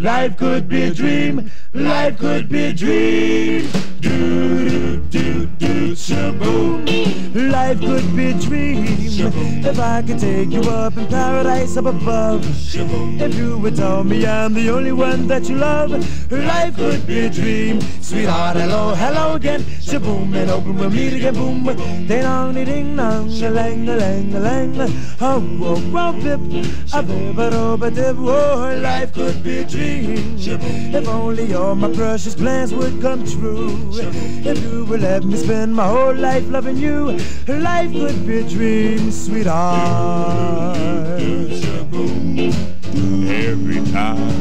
Life could be a dream. Life could be a dream. Do do do do shaboom. Life could be a dream. If I could take you up in paradise up above. If you would tell me I'm the only one that you love. Life could be a dream. Sweetheart, hello, hello again. Shaboom and open we'll meet again. Boom. Ding dong, ding dong, a lang, a lang, a lang. Oh, oh, oh, bip. A bip, a do, a dip. Oh, life could be a dream. If only all my precious plans would come true. If you would let me spend my whole life loving you, life could be a dream, sweetheart. Every time